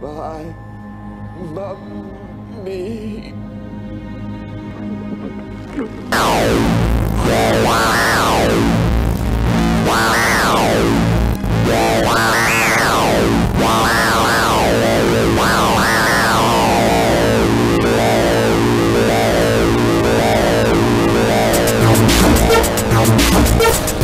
by Mummy. Yes!